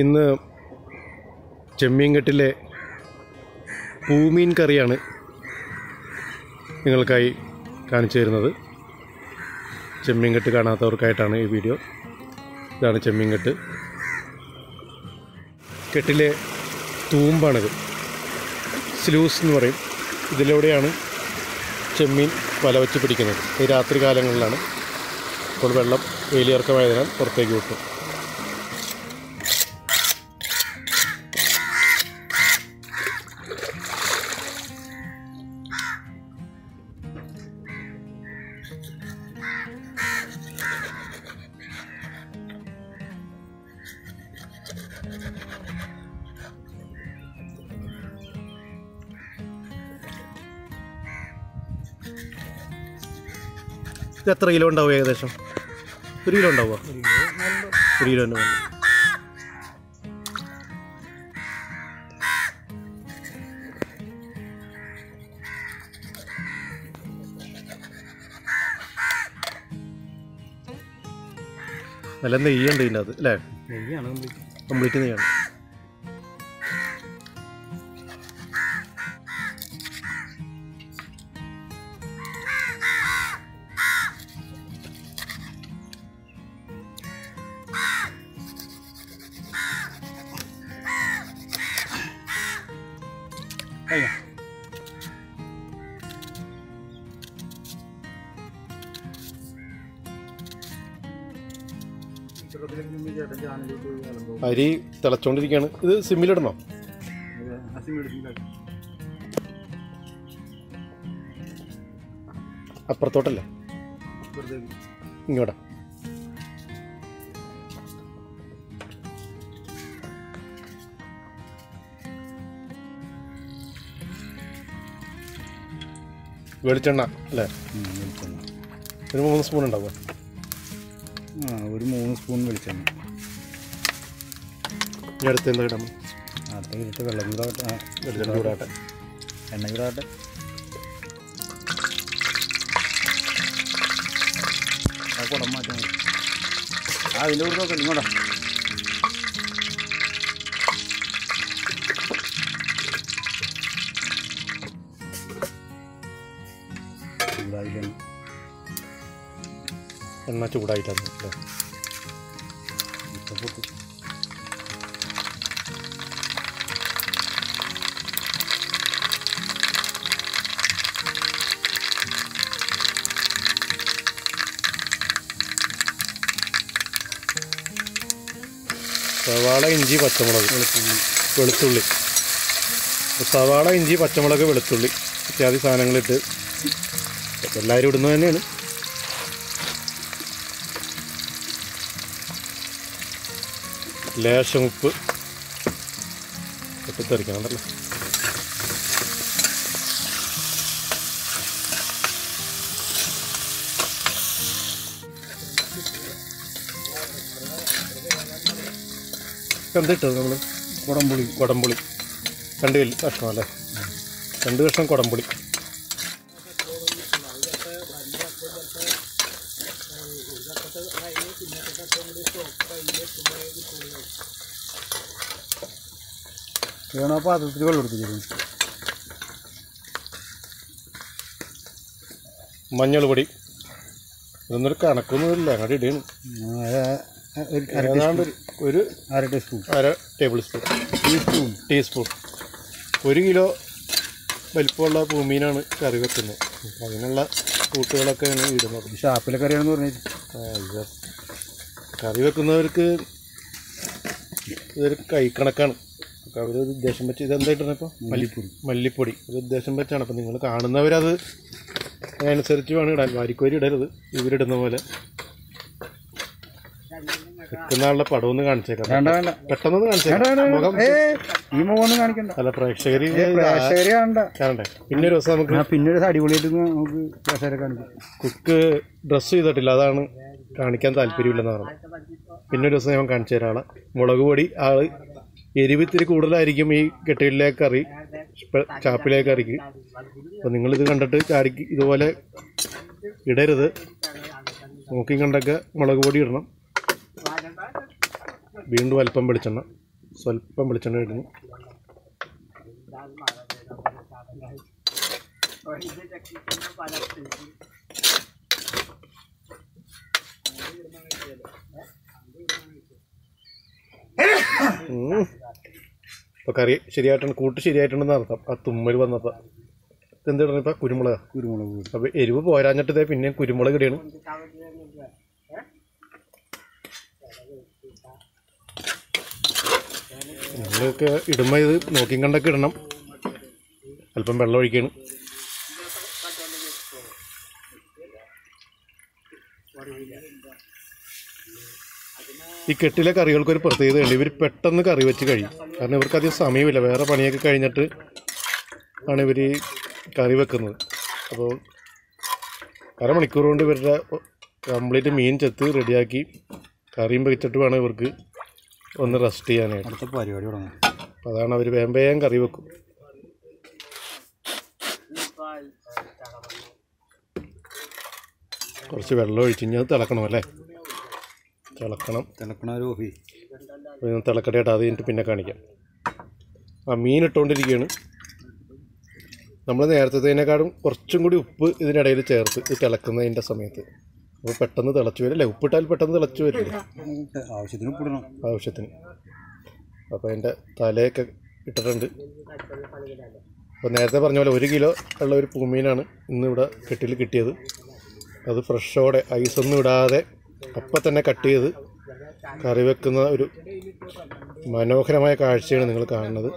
ഇന്ന് ചെമ്മീൻകെട്ടിലെ പൂമീൻ കറിയാണ് നിങ്ങൾക്കായി കാണിച്ചു തരുന്നത്. ചെമ്മീൻകെട്ട് കാണാത്തവർക്കായിട്ടാണ് ഈ വീഡിയോ. ഇതാണ് ചെമ്മീൻകെട്ട്. കെട്ടിലെ തൂമ്പാണിത്. സ്ലൂസ് എന്ന് പറയും. ഇതിലൂടെയാണ് ചെമ്മീൻ വല വെച്ച് പിടിക്കുന്നത്. ഈ രാത്രി കാലങ്ങളിലാണ് ഇപ്പോൾ വെള്ളം വേലിയിറക്കമായതിനാൽ പുറത്തേക്ക് വിട്ടു. ഇത് എത്ര കിലോ ഉണ്ടാവും ഏകദേശം? ഒരു കിലോ ഉണ്ടാവുക ഒരു കിലോ മുകളിൽ നല്ല നെയ്യുണ്ട് ഇതിന്റെ അത് അല്ലേ? നെയ്യാണ് കംപ്ലീറ്റ് നെയ്യാണ്. കഴിഞ്ഞ അരി തിളച്ചോണ്ടിരിക്കുകയാണ് ഇത് സിമ്മിലിടണോ അപ്പുറത്തോട്ടല്ലേ? ഇങ്ങോട്ടാ. വെളിച്ചെണ്ണ അല്ലേ? ഒരു മൂന്ന് സ്പൂൺ ഉണ്ടാവുക ആ ഒരു മൂന്ന് സ്പൂൺ വെളിച്ചെണ്ണ. ഈ അടുത്ത് എന്താ ഇടാം? അടുത്ത ഇട്ട് വെള്ളം ചൂടാവട്ടെ ആ, വെളിച്ചെണ്ണ ചൂടാട്ടെ എണ്ണ ചൂടാവട്ടെ ആ കുടം മാറ്റാൻ ആ അതിന്റെ കൂടെ നോക്കാം ഇങ്ങോട്ടാ ചൂടായില്ല എണ്ണ ചൂടായിട്ടാണ് അല്ലേ? ഇപ്പം പൊട്ടി. സവാള ഇഞ്ചി പച്ചമുളക് വെളുത്തുള്ളി. വെളുത്തുള്ളി. സവാള ഇഞ്ചി പച്ചമുളക് വെളുത്തുള്ളി. ഇത്യാദി സാധനങ്ങളിട്ട് എല്ലാവരും ഇടുന്നത് തന്നെയാണ്. ലേശം ഉപ്പ് പൊട്ടിത്തെറിക്കണം അതല്ലേ എന്തിട്ടത് നമ്മൾ കുടംപുളി. കുടംപുളി. രണ്ട് കല്ല് കഷ്ണം അല്ലേ? രണ്ട് കഷ്ണം കുടംപുളി. വേണോ പാത്രത്തിൽ വെള്ളം എടുത്തിരിക്കും മഞ്ഞൾ പൊടി. ഇതൊന്നൊരു കണക്കൊന്നുമില്ല അങ്ങോട്ട് ഇടണം. ഒരു അര ഏതാണ്ട് ഒരു- ഒരു അര ടീസ്പൂൺ. അര ടേബിൾ സ്പൂൺ. ടീസ്പൂൺ. ടീസ്പൂൺ. ഒരു കിലോ വലിപ്പമുള്ള ഭൂമിയിലാണ് കറി വെക്കുന്നത്. അതിനുള്ള കൂട്ടുകളൊക്കെയാണ് ഇടുന്നത്. ഷാപ്പിലെ കറിയാണെന്ന് പറഞ്ഞിട്ട് കറി വെക്കുന്നവർക്ക് ഇതൊരു കൈക്കണക്കാണ് അപ്പോൾ അവരൊരു ഉദ്ദേശം വെച്ച് ഇതെന്തായിട്ടാണ് ഇപ്പോൾ മല്ലിപ്പൊടി. മല്ലിപ്പൊടി. ഒരു ഉദ്ദേശം വെച്ചാണ്. അപ്പം നിങ്ങൾ കാണുന്നവരത് അതിനനുസരിച്ച് വേണം ഇടാൻ. വാരിക്കോരി ഇടരുത്. ഇവരിടുന്ന പോലെ. വെക്കുന്ന ആളുടെ പടം ഒന്ന് കാണിച്ചേക്കാം. പെട്ടെന്ന് കാണിച്ചേക്കാം. ഈ കാണിക്കണ്ട. അല്ല പ്രേക്ഷകരെ കാണണ്ടേ. പിന്നെ ഒരു ദിവസം നമുക്ക് പിന്നെ ഒരു അടിപൊളിയായിട്ട് നമുക്ക് പ്രേക്ഷകരെ കാണിക്കാം കുക്ക് ഡ്രസ്സ് ചെയ്തിട്ടില്ല. അതാണ് കാണിക്കാൻ താല്പര്യമില്ലെന്ന് പറഞ്ഞു. പിന്നെ ഒരു ദിവസം ഞാൻ കാണിച്ചു തരാളെ മുളക് പൊടി ആൾ എരിവിത്തിരി കൂടുതലായിരിക്കും ഈ കെട്ടിയിലെ കറി ചാപ്പിലെ കറിക്ക്. അപ്പോൾ നിങ്ങളിത് കണ്ടിട്ട് ചാടിക്ക് ഇതുപോലെ ഇടരുത്. നോക്കി കണ്ടൊക്കെ മുളക് പൊടി ഇടണം. വീണ്ടും അല്പം വെളിച്ചെണ്ണ സ്വല്പം വെളിച്ചെണ്ണ ഇടുന്നു. ഇപ്പൊ കറി ശരിയായിട്ടുണ്ട് കൂട്ട് ശരിയായിട്ടുണ്ടെന്ന് അർത്ഥം. ആ തുമ്മൽ വന്നപ്പോ. എന്തിടണം ഇപ്പൊ? കുരുമുളക്. കുരുമുളക് പൊടി അപ്പൊ എരിവ് പോരാഞ്ഞിട്ട് ഇതേ പിന്നെ കുരുമുളക് ഇടയാണ് നമ്മളൊക്കെ ഇടുമ്പോ ഇത് നോക്കിയും കണ്ടൊക്കെ ഇടണം. അല്പം വെള്ളം ഒഴിക്കണം. ഈ കെട്ടിലെ കറികൾക്ക് ഒരു പ്രത്യേകതയുണ്ട് ഇവർ പെട്ടെന്ന് കറി വെച്ച് കഴിയും. കാരണം ഇവർക്ക് അധികം സമയമില്ല. വേറെ പണിയൊക്കെ കഴിഞ്ഞിട്ട് ആണ് ഇവർ കറി വെക്കുന്നത്. അപ്പോൾ അരമണിക്കൂർ കൊണ്ട് ഇവരുടെ കംപ്ലീറ്റ് മീൻ ചെത്ത് റെഡിയാക്കി കറിയും വെച്ചിട്ട് വേണം ഇവർക്ക് ഒന്ന് റെസ്റ്റ് ചെയ്യാനായിട്ട്. അടുത്ത പരിപാടി തുടങ്ങും. അപ്പോൾ അതാണ് അവർ വേഗം വേഗം കറി വെക്കും. കുറച്ച് വെള്ളം ഒഴിച്ച് കഴിഞ്ഞാൽ തിളക്കണം അല്ലേ? തിളക്കണം. തിളക്കണ അപ്പോൾ തിളക്കട്ടെ അത് കഴിഞ്ഞിട്ട് പിന്നെ കാണിക്കാം. ആ മീൻ ഇട്ടുകൊണ്ടിരിക്കുകയാണ് നമ്മൾ നേരത്തേതിനേക്കാളും കുറച്ചും കൂടി ഉപ്പ് ഇതിനിടയിൽ ചേർത്ത് ഇത് തിളക്കുന്നതിന്റെ സമയത്ത്. അപ്പോൾ പെട്ടെന്ന് തിളച്ച് വരും അല്ലേ? ഉപ്പിട്ടാൽ പെട്ടെന്ന് തിളച്ച് വരില്ലേ? ആവശ്യത്തിന് ഉപ്പിടണം ആവശ്യത്തിന്. അപ്പോൾ അതിന്റെ തലയൊക്കെ ഇട്ടിട്ടുണ്ട്. അപ്പോൾ നേരത്തെ പറഞ്ഞ പോലെ ഒരു കിലോ ഉള്ള ഒരു പൂമീനാണ് ഇന്നിവിടെ കെട്ടിൽ കിട്ടിയത്. അത് ഫ്രഷോടെ ഐസൊന്നും ഇടാതെ അപ്പം തന്നെ കട്ട് ചെയ്ത് കറി വെക്കുന്ന ഒരു മനോഹരമായ കാഴ്ചയാണ് നിങ്ങൾ കാണുന്നത്.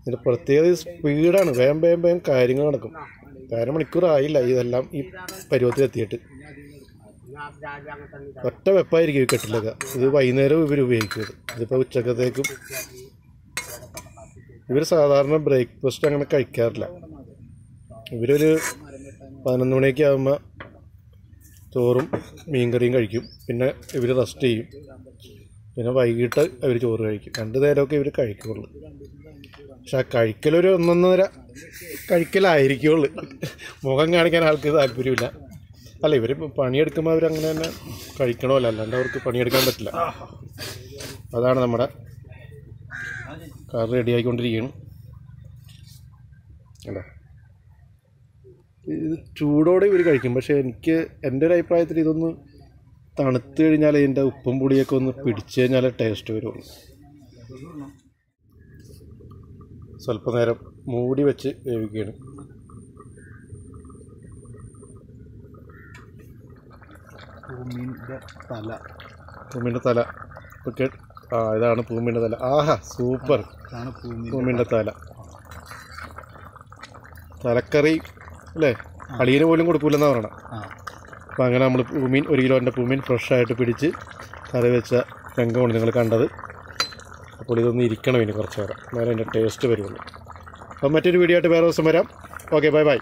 ഇതിന്റെ പ്രത്യേകത സ്പീഡാണ്. വേഗം വേഗം വേഗം കാര്യങ്ങൾ നടക്കും. അരമണിക്കൂർ മണിക്കൂറായില്ല ഇതെല്ലാം ഈ പരുവത്തിൽ എത്തിയിട്ട് ഒറ്റ വെപ്പായിരിക്കും ഈ കെട്ടിലൊക്കെ. ഇത് വൈകുന്നേരം ഇവർ ഉപയോഗിക്കുന്നത്. ഇതിപ്പോൾ ഉച്ചക്കത്തേക്കും ഇവർ സാധാരണ ബ്രേക്ക്ഫാസ്റ്റ് അങ്ങനെ കഴിക്കാറില്ല. ഇവരൊരു പതിനൊന്ന് മണിയൊക്കെ ആകുമ്പോൾ ചോറും മീൻകറിയും കഴിക്കും. പിന്നെ ഇവർ റെസ്റ്റ് ചെയ്യും. പിന്നെ വൈകിട്ട് അവർ ചോറ് കഴിക്കും. രണ്ട് നേരമൊക്കെ ഇവർ കഴിക്കുള്ളൂ. പക്ഷെ ആ കഴിക്കലൊരു ഒന്നൊന്നര കഴിക്കലായിരിക്കുള്ളൂ. മുഖം കാണിക്കാൻ ആൾക്ക് താല്പര്യമില്ല. അല്ല ഇവർ പണിയെടുക്കുമ്പോൾ അങ്ങനെ തന്നെ കഴിക്കണമല്ലോ. അല്ലാണ്ട് അവർക്ക് പണിയെടുക്കാൻ പറ്റില്ല. അതാണ് നമ്മുടെ കാർ റെഡിയായിക്കൊണ്ടിരിക്കുകയാണ് അല്ലേ? ഇത് ചൂടോടെ ഇവർ കഴിക്കും. പക്ഷേ എനിക്ക് എന്റെ ഒരു അഭിപ്രായത്തിൽ ഇതൊന്ന് തണുത്ത് കഴിഞ്ഞാൽ ഇതിന്റെ ഉപ്പും പുളിയൊക്കെ ഒന്ന് പിടിച്ച് കഴിഞ്ഞാൽ ടേസ്റ്റ് വരുള്ളൂ സ്വല്പ നേരം മൂടി വെച്ച് വേവിക്കുകയാണ്. പൂമീന്റെ തല. ഭൂമിന്റെ തല. ഒക്കെ ആ ഇതാണ് ഭൂമിന്റെ തല. ആഹാ സൂപ്പർ. ഭൂമിന്റെ തല. തലക്കറി അല്ലേ? അളിയന് പോലും കൊടുക്കൂലെന്നാണ് പറയണം. അപ്പോൾ അങ്ങനെ നമ്മൾ പൂമീൻ ഒരു കിലോന്റെ പൂമീൻ ഫ്രഷായിട്ട് പിടിച്ച് കറി വെച്ച രംഗമാണ് നിങ്ങൾ കണ്ടത്. അപ്പോൾ ഇതൊന്ന് ഇരിക്കണം ഇനി കുറച്ച് നേരം. എന്നാലും അതിന്റെ ടേസ്റ്റ് വരുള്ളൂ. അപ്പം മറ്റൊരു വീഡിയോ ആയിട്ട് വേറെ ദിവസം വരാം. Okay bye bye.